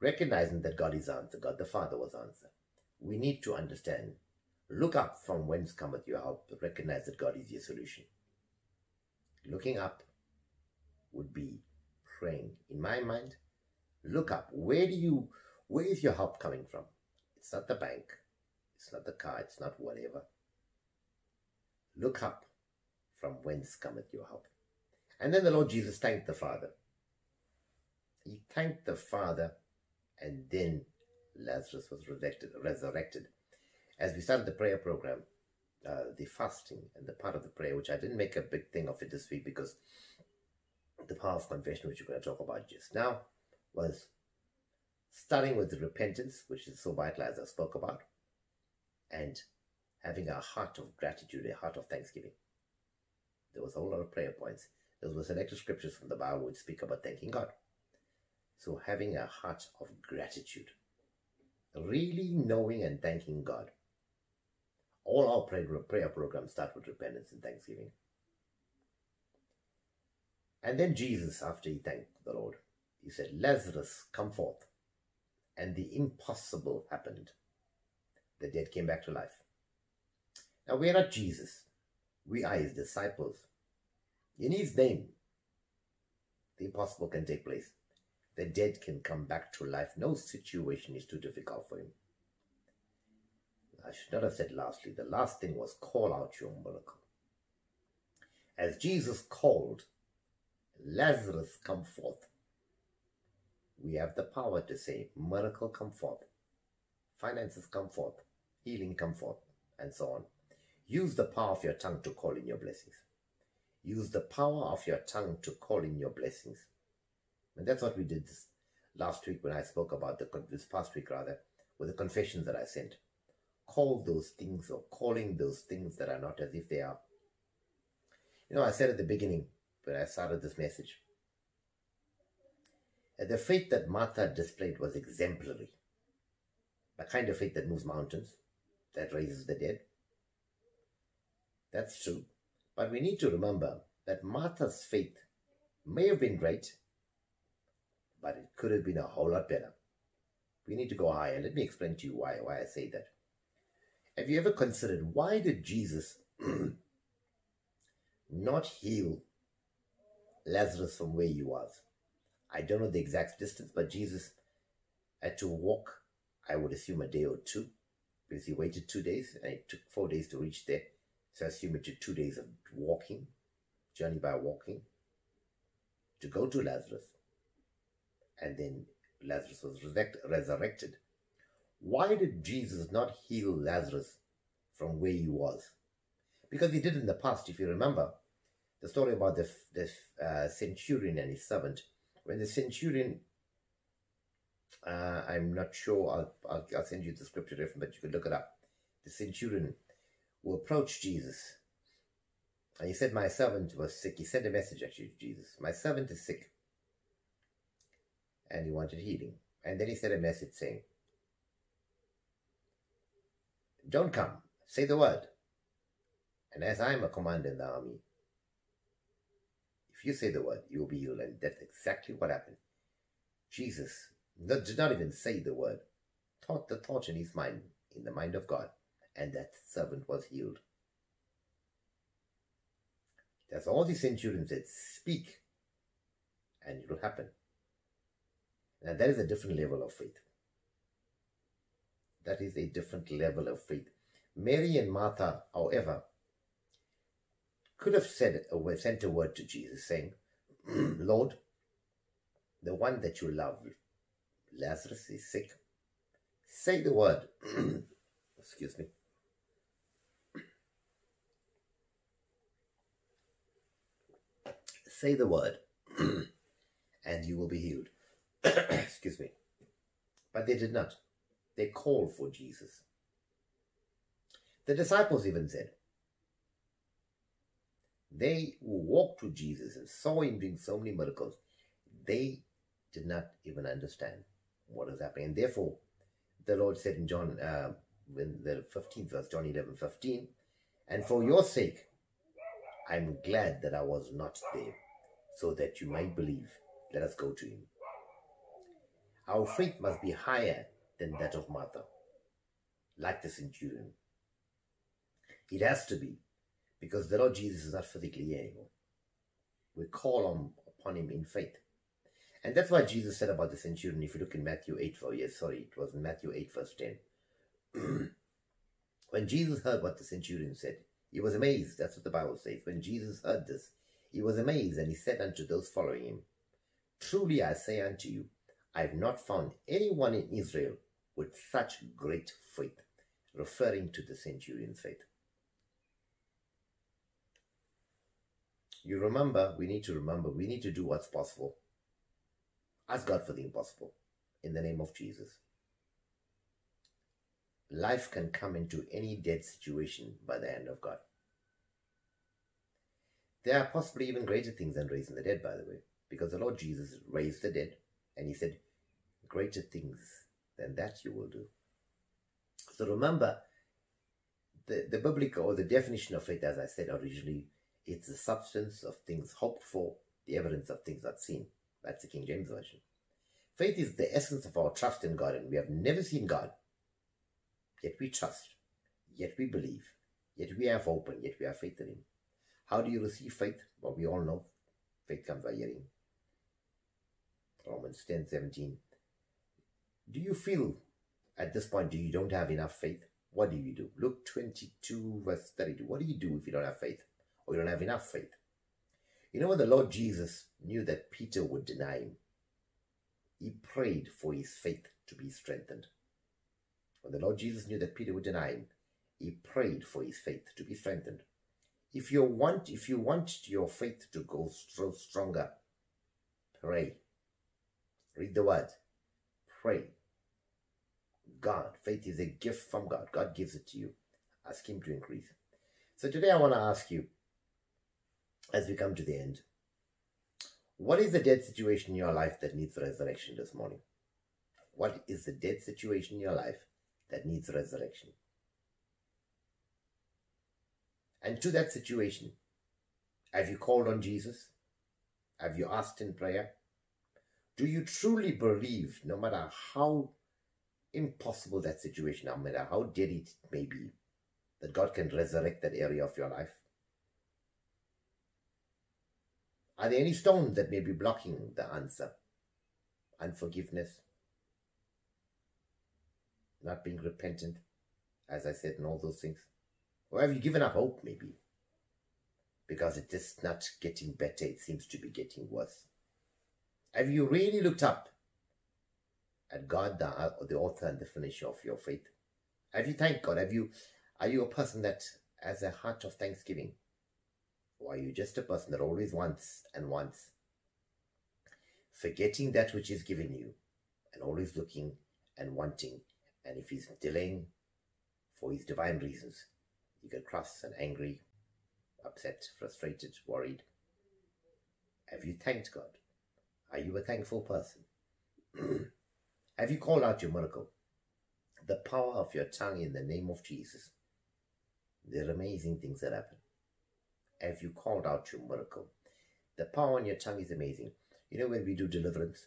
recognizing that God is answer, God the Father was answer. We need to understand, look up from whence cometh your help, recognize that God is your solution. Looking up would be praying. In my mind, look up. Where do you, where is your help coming from? It's not the bank. It's not the car. It's not whatever. Look up from whence cometh your help? And then the Lord Jesus thanked the Father. He thanked the Father, and then Lazarus was resurrected. resurrected. As we started the prayer program, uh, the fasting and the part of the prayer, which I didn't make a big thing of it this week because the power of confession, which we're going to talk about just now, was starting with the repentance, which is so vital as I spoke about, and having a heart of gratitude, a heart of thanksgiving. There was a whole lot of prayer points. There were selected scriptures from the Bible which speak about thanking God. So having a heart of gratitude, really knowing and thanking God. All our prayer, programs start with repentance and thanksgiving. And then Jesus, after he thanked the Lord, he said, Lazarus, come forth. And the impossible happened. The dead came back to life. Now, we are not Jesus. We are his disciples. In his name, the impossible can take place. The dead can come back to life. No situation is too difficult for him. I should not have said lastly. The last thing was call out your miracle. As Jesus called, Lazarus, come forth. We have the power to say, miracle, come forth. Finances, come forth. Healing, come forth. And so on. Use the power of your tongue to call in your blessings. Use the power of your tongue to call in your blessings. And that's what we did this last week when I spoke about the, this past week rather, with the confessions that I sent. Call those things or calling those things that are not as if they are. You know, I said at the beginning when I started this message, the faith that Martha displayed was exemplary. The kind of faith that moves mountains, that raises the dead. That's true. But we need to remember that Martha's faith may have been great, but it could have been a whole lot better. We need to go higher. Let me explain to you why, why I say that. Have you ever considered why did Jesus not heal Lazarus from where he was? I don't know the exact distance, but Jesus had to walk, I would assume, a day or two, because he waited two days and it took four days to reach there. So I assume it took two days of walking, journey by walking, to go to Lazarus. And then Lazarus was resurrected. Why did Jesus not heal Lazarus from where he was? Because he did in the past, if you remember, the story about the, the uh, centurion and his servant. When the centurion, uh, I'm not sure, I'll, I'll, I'll, send you the scripture reference, but you can look it up. The centurion who approached Jesus. And he said, My servant was sick. He sent a message actually to Jesus. My servant is sick. And he wanted healing. And then he sent a message saying, Don't come. Say the word. And as I'm a commander in the army, if you say the word, you will be healed. And that's exactly what happened. Jesus did not even say the word, thought the thought in his mind, in the mind of God and that servant was healed. That's all the centurion said, speak, and it will happen. And that is a different level of faith. That is a different level of faith. Mary and Martha, however, could have said uh, a sent a word to Jesus saying, Lord, the one that you love, Lazarus is sick. Say the word. Excuse me. Say the word, and you will be healed. Excuse me. But they did not. They called for Jesus. The disciples even said, they walked with Jesus and saw him doing so many miracles, they did not even understand what was happening. And therefore, the Lord said in John, uh, in the 15th verse, John 11, 15, and for your sake, I'm glad that I was not there so that you might believe. Let us go to him. Our faith must be higher than that of Martha, like the centurion. It has to be, because the Lord Jesus is not physically here anymore. We call on, upon him in faith. And that's why Jesus said about the centurion, if you look in Matthew 8, for yes, sorry, it was Matthew 8, verse 10. when Jesus heard what the centurion said, he was amazed. That's what the Bible says. When Jesus heard this, he was amazed, and he said unto those following him, Truly I say unto you, I have not found anyone in Israel with such great faith, referring to the centurion's faith. You remember, we need to remember, we need to do what's possible. Ask God for the impossible in the name of Jesus. Life can come into any dead situation by the hand of God. There are possibly even greater things than raising the dead, by the way, because the Lord Jesus raised the dead, and he said, Greater things than that you will do. So remember, the, the biblical or the definition of faith, as I said originally, it's the substance of things hoped for, the evidence of things not seen. That's the King James Version. Faith is the essence of our trust in God, and we have never seen God. Yet we trust, yet we believe, yet we have hope, and yet we have faith in Him. How do you receive faith? Well, we all know faith comes by hearing. Romans 10 17. Do you feel at this point do you don't have enough faith? What do you do? Luke 22, verse 32. What do you do if you don't have faith or you don't have enough faith? You know, when the Lord Jesus knew that Peter would deny him, he prayed for his faith to be strengthened. When the Lord Jesus knew that Peter would deny him, he prayed for his faith to be strengthened. If you want, if you want your faith to go stronger, pray. Read the word. Pray. God, faith is a gift from God. God gives it to you. Ask Him to increase. So today I want to ask you, as we come to the end, what is the dead situation in your life that needs resurrection this morning? What is the dead situation in your life that needs resurrection? And to that situation, have you called on Jesus? Have you asked in prayer? Do you truly believe, no matter how impossible that situation, no matter how dead it may be, that God can resurrect that area of your life? Are there any stones that may be blocking the answer? Unforgiveness? Not being repentant, as I said, and all those things? Or have you given up hope, maybe? Because it's just not getting better, it seems to be getting worse. Have you really looked up at God, the, uh, the author and the finisher of your faith? Have you thanked God? Have you, are you a person that has a heart of thanksgiving? Or are you just a person that always wants and wants? Forgetting that which is given you and always looking and wanting. And if he's delaying for his divine reasons, you get cross and angry, upset, frustrated, worried. Have you thanked God? Are you a thankful person? Have you called out your miracle? The power of your tongue in the name of Jesus. There are amazing things that happen have you called out your miracle? The power on your tongue is amazing. You know, when we do deliverance,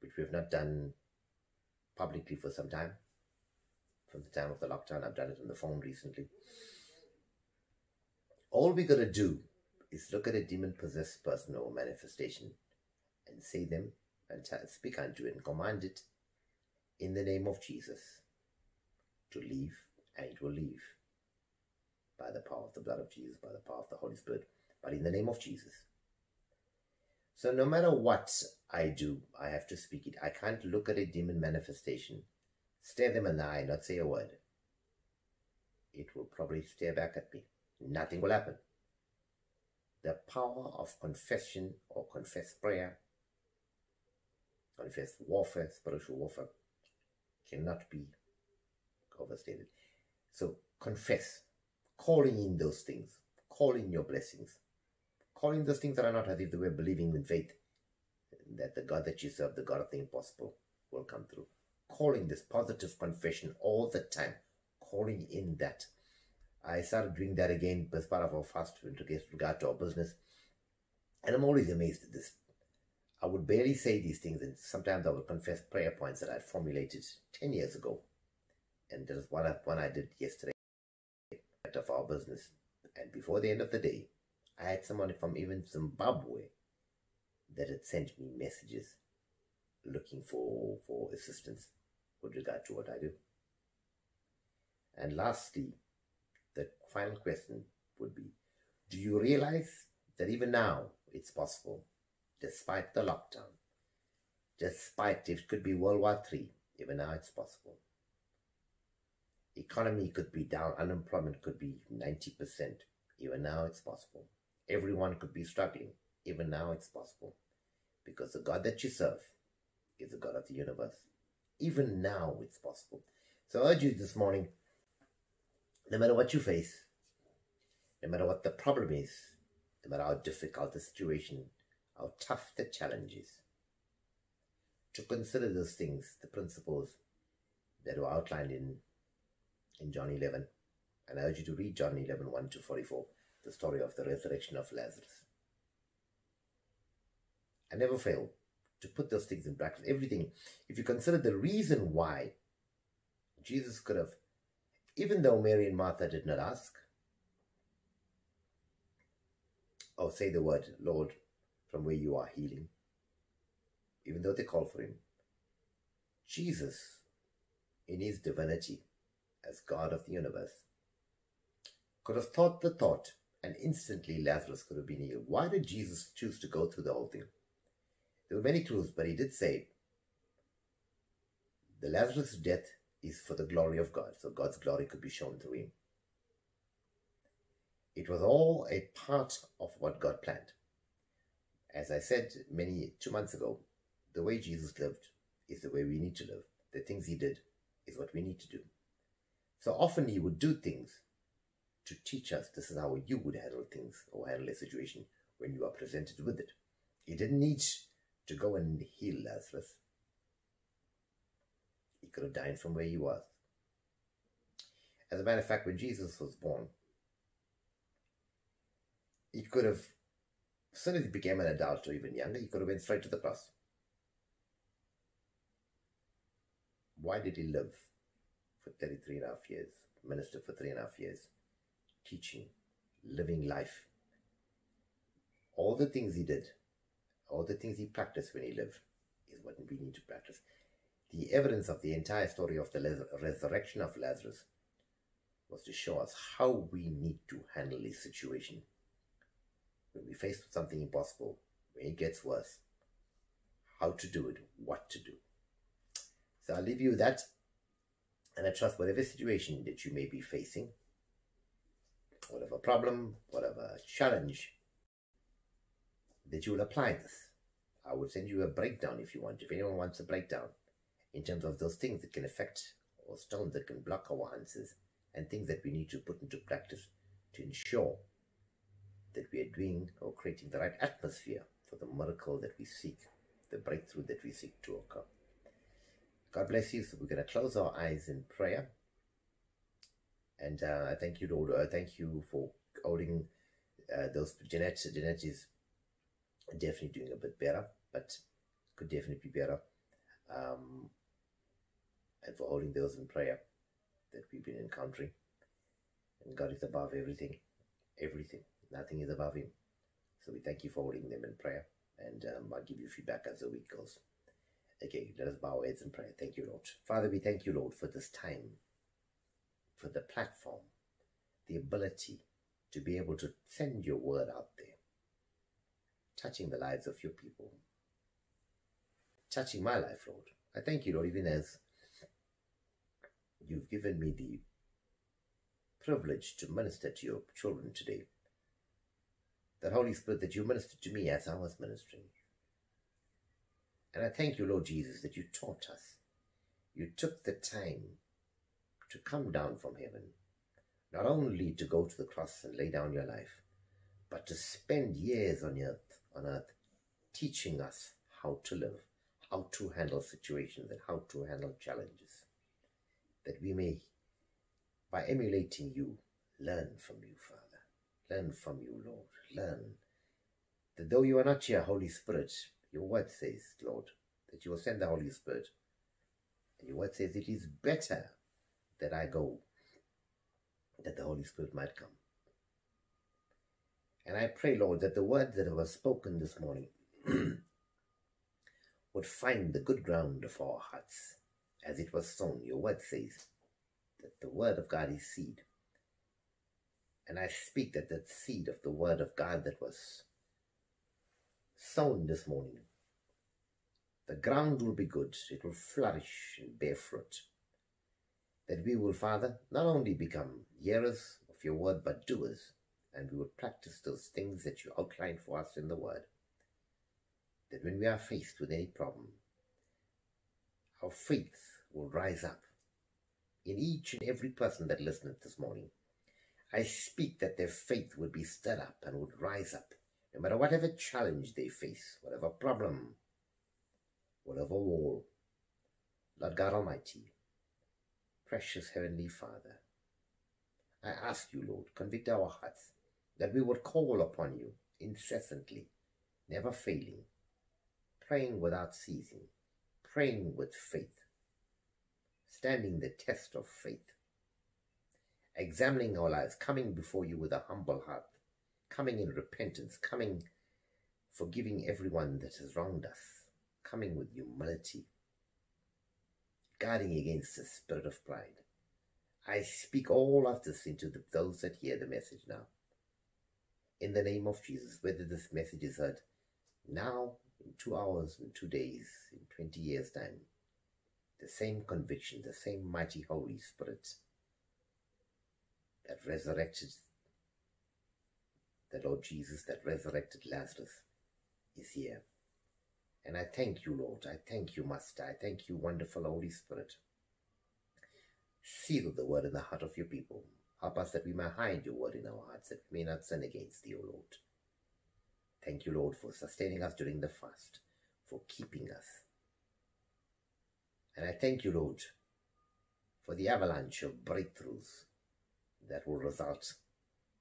which we have not done publicly for some time, from the time of the lockdown, I've done it on the phone recently. All we got to do is look at a demon possessed person or manifestation and say them and speak unto it and command it in the name of Jesus to leave, and it will leave by the power of the blood of Jesus, by the power of the Holy Spirit, but in the name of Jesus. So no matter what I do, I have to speak it. I can't look at a demon manifestation, stare them in the eye, not say a word. It will probably stare back at me. Nothing will happen. The power of confession or confessed prayer, confessed warfare, spiritual warfare, cannot be overstated. So confess calling in those things, calling your blessings, calling those things that are not as if they were believing in faith that the God that you serve, the God of the impossible, will come through. Calling this positive confession all the time, calling in that. I started doing that again as part of our fast with regard to our business. And I'm always amazed at this. I would barely say these things, and sometimes I would confess prayer points that I formulated 10 years ago. And there's one I, one I did yesterday of our business. And before the end of the day, I had someone from even Zimbabwe that had sent me messages looking for, for assistance with regard to what I do. And lastly, the final question would be Do you realize that even now it's possible, despite the lockdown, despite it could be World War III, even now it's possible economy could be down, unemployment could be 90%. Even now it's possible. Everyone could be struggling. Even now it's possible. Because the God that you serve is the God of the universe. Even now it's possible. So I urge you this morning, no matter what you face, no matter what the problem is, no matter how difficult the situation, how tough the challenge is, to consider those things, the principles that were outlined in in John 11. And I urge you to read John 11 1 to 44, the story of the resurrection of Lazarus. I never fail to put those things in practice. Everything, if you consider the reason why Jesus could have, even though Mary and Martha did not ask, or say the word, Lord, from where you are healing, even though they call for him, Jesus, in his divinity, as God of the universe, could have thought the thought and instantly Lazarus could have been healed. Why did Jesus choose to go through the whole thing? There were many clues, but he did say the Lazarus' death is for the glory of God, so God's glory could be shown through him. It was all a part of what God planned. As I said many two months ago, the way Jesus lived is the way we need to live. The things he did is what we need to do. So often he would do things to teach us this is how you would handle things or handle a situation when you are presented with it. He didn't need to go and heal Lazarus. He could have died from where he was. As a matter of fact, when Jesus was born, he could have, as soon as he became an adult or even younger, he could have went straight to the cross. Why did he live for 33 and a half years, minister for three and a half years, teaching, living life? All the things he did all the things he practiced when he lived is what we need to practice. The evidence of the entire story of the resurrection of Lazarus was to show us how we need to handle this situation. When we face something impossible, when it gets worse, how to do it, what to do. So I'll leave you that, and I trust whatever situation that you may be facing, whatever problem, whatever challenge, that you will apply this. I will send you a breakdown if you want. If anyone wants a breakdown in terms of those things that can affect or stones that can block our answers and things that we need to put into practice to ensure that we are doing or creating the right atmosphere for the miracle that we seek, the breakthrough that we seek to occur. God bless you. So we're going to close our eyes in prayer. And uh, I thank you, Lord. I thank you for holding uh, those. Jeanette, Jeanette is definitely doing a bit better, but could definitely be better. Um, and for holding those in prayer that we've been encountering. And God is above everything, everything. Nothing is above Him. So we thank you for holding them in prayer. And um, I'll give you feedback as the week goes. Okay, let us bow our heads in prayer. Thank you, Lord. Father, we thank you, Lord, for this time, for the platform, the ability to be able to send your word out there touching the lives of your people, touching my life, Lord. I thank you, Lord, even as you've given me the privilege to minister to your children today. That Holy Spirit that you ministered to me as I was ministering. And I thank you, Lord Jesus, that you taught us. You took the time to come down from heaven, not only to go to the cross and lay down your life, but to spend years on earth on earth teaching us how to live, how to handle situations, and how to handle challenges. That we may, by emulating you, learn from you, Father. Learn from you, Lord. Learn that though you are not here, Holy Spirit, your word says, Lord, that you will send the Holy Spirit. And your word says it is better that I go, that the Holy Spirit might come. And I pray, Lord, that the words that were spoken this morning would find the good ground of our hearts as it was sown. Your word says that the word of God is seed. And I speak that that seed of the word of God that was sown this morning, the ground will be good, it will flourish and bear fruit. That we will, Father, not only become hearers of your word, but doers and we will practice those things that you outlined for us in the Word. That when we are faced with any problem, our faith will rise up in each and every person that listened this morning. I speak that their faith would be stirred up and would rise up, no matter whatever challenge they face, whatever problem, whatever wall. Lord God Almighty, precious Heavenly Father, I ask you, Lord, convict our hearts that we would call upon you incessantly, never failing, praying without ceasing, praying with faith, standing the test of faith, examining our lives, coming before you with a humble heart, coming in repentance, coming forgiving everyone that has wronged us, coming with humility, guarding against the spirit of pride. I speak all of this into the, those that hear the message now. In the name of Jesus, whether this message is heard now, in two hours, in two days, in 20 years' time, the same conviction, the same mighty Holy Spirit that resurrected the Lord Jesus, that resurrected Lazarus, is here. And I thank you, Lord. I thank you, Master. I thank you, wonderful Holy Spirit. Seal the word in the heart of your people. Help us that we may hide your word in our hearts, that we may not sin against thee, O Lord. Thank you, Lord, for sustaining us during the fast, for keeping us. And I thank you, Lord, for the avalanche of breakthroughs that will result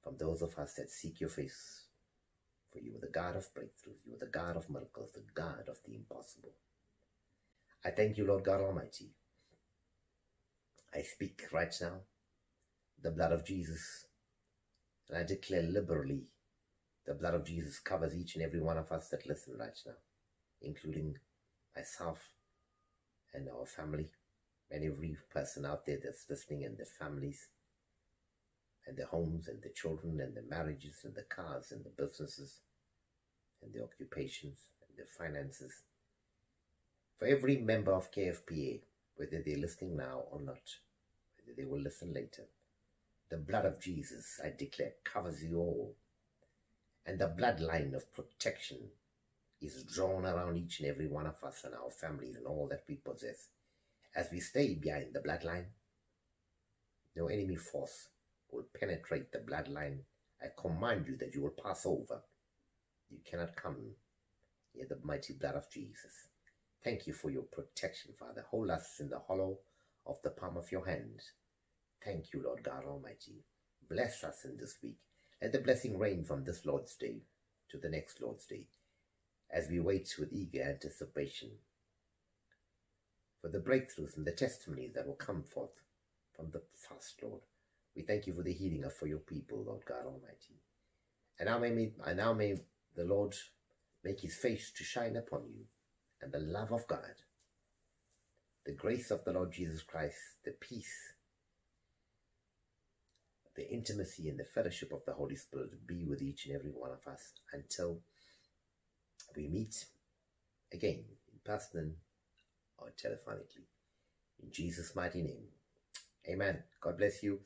from those of us that seek your face for you are the God of breakthroughs. You are the God of miracles, the God of the impossible. I thank you, Lord God Almighty. I speak right now the blood of Jesus, and I declare liberally the blood of Jesus covers each and every one of us that listen right now, including myself and our family, and every person out there that's listening and their families and the homes and the children and the marriages and the cars and the businesses and the occupations and the finances. For every member of KFPA, whether they're listening now or not, whether they will listen later, the blood of Jesus, I declare, covers you all. And the bloodline of protection is drawn around each and every one of us and our families and all that we possess. As we stay behind the bloodline, no enemy force will penetrate the bloodline. I command you that you will pass over. You cannot come near the mighty blood of Jesus. Thank you for your protection, Father. Hold us in the hollow of the palm of your hand. Thank you, Lord God Almighty. Bless us in this week. Let the blessing rain from this Lord's Day to the next Lord's Day as we wait with eager anticipation for the breakthroughs and the testimonies that will come forth from the fast, Lord. We thank you for the healing of for your people, Lord God Almighty. And now may, and now may the Lord make his face to shine upon you, and the love of God, the grace of the Lord Jesus Christ, the peace, the intimacy and the fellowship of the Holy Spirit be with each and every one of us until we meet again in person or telephonically. In Jesus' mighty name. Amen. God bless you.